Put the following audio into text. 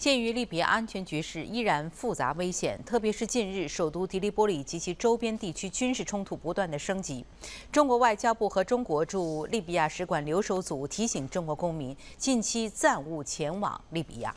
鉴于利比亚安全局势依然复杂危险，特别是近日首都迪利波里及其周边地区军事冲突不断的升级，中国外交部和中国驻利比亚使馆留守组提醒中国公民近期暂勿前往利比亚。